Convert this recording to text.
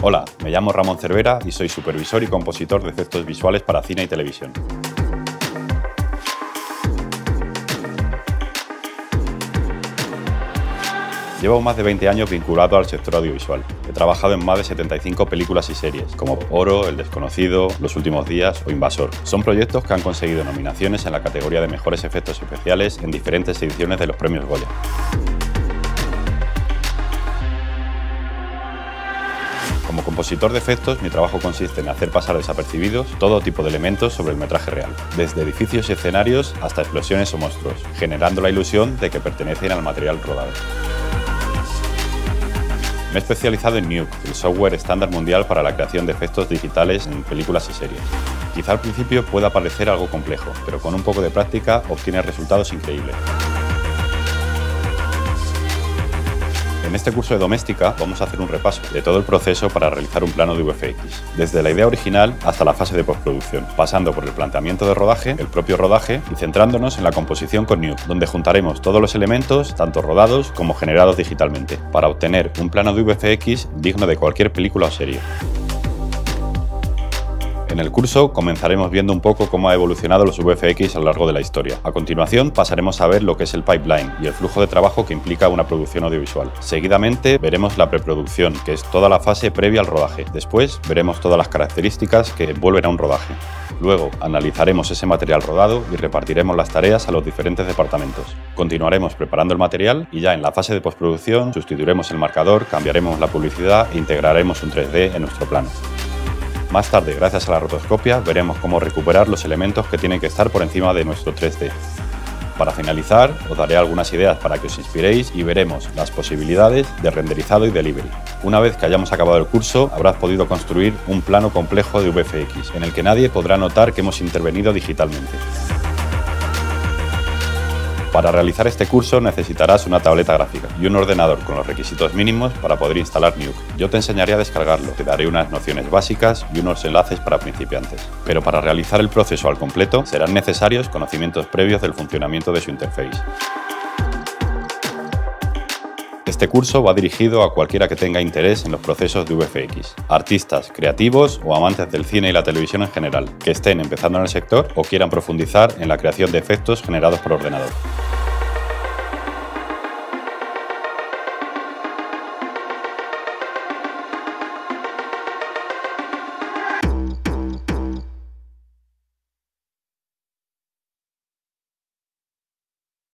Hola, me llamo Ramón Cervera y soy supervisor y compositor de efectos visuales para cine y televisión. Llevo más de 20 años vinculado al sector audiovisual. He trabajado en más de 75 películas y series, como Oro, El Desconocido, Los Últimos Días o Invasor. Son proyectos que han conseguido nominaciones en la categoría de mejores efectos especiales en diferentes ediciones de los premios Goya. Como compositor de efectos, mi trabajo consiste en hacer pasar desapercibidos todo tipo de elementos sobre el metraje real, desde edificios y escenarios hasta explosiones o monstruos, generando la ilusión de que pertenecen al material rodado. Me he especializado en Nuke, el software estándar mundial para la creación de efectos digitales en películas y series. Quizá al principio pueda parecer algo complejo, pero con un poco de práctica obtienes resultados increíbles. En este curso de doméstica vamos a hacer un repaso de todo el proceso para realizar un plano de VFX, desde la idea original hasta la fase de postproducción, pasando por el planteamiento de rodaje, el propio rodaje y centrándonos en la composición con Nuke, donde juntaremos todos los elementos, tanto rodados como generados digitalmente, para obtener un plano de VFX digno de cualquier película o serie. En el curso comenzaremos viendo un poco cómo ha evolucionado los VFX a lo largo de la historia. A continuación pasaremos a ver lo que es el pipeline y el flujo de trabajo que implica una producción audiovisual. Seguidamente veremos la preproducción, que es toda la fase previa al rodaje. Después veremos todas las características que envuelven a un rodaje. Luego analizaremos ese material rodado y repartiremos las tareas a los diferentes departamentos. Continuaremos preparando el material y ya en la fase de postproducción sustituiremos el marcador, cambiaremos la publicidad e integraremos un 3D en nuestro plano. Más tarde, gracias a la rotoscopia, veremos cómo recuperar los elementos que tienen que estar por encima de nuestro 3D. Para finalizar, os daré algunas ideas para que os inspiréis y veremos las posibilidades de renderizado y delivery. Una vez que hayamos acabado el curso, habrás podido construir un plano complejo de VFX, en el que nadie podrá notar que hemos intervenido digitalmente. Para realizar este curso necesitarás una tableta gráfica y un ordenador con los requisitos mínimos para poder instalar Nuke. Yo te enseñaré a descargarlo, te daré unas nociones básicas y unos enlaces para principiantes. Pero para realizar el proceso al completo serán necesarios conocimientos previos del funcionamiento de su interface. Este curso va dirigido a cualquiera que tenga interés en los procesos de VFX, artistas, creativos o amantes del cine y la televisión en general, que estén empezando en el sector o quieran profundizar en la creación de efectos generados por ordenador.